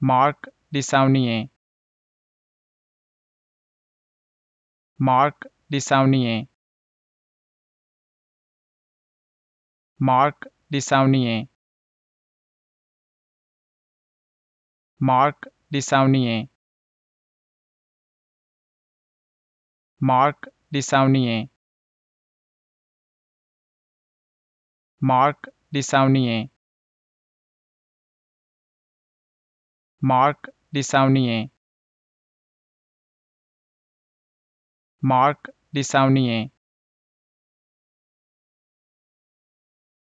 Marc Desaunier Marc Desaunier Marc Desaunier Marc Desaunier Marc Desaunier Marc Desaunier Marc Desaulniers Marc Desaulniers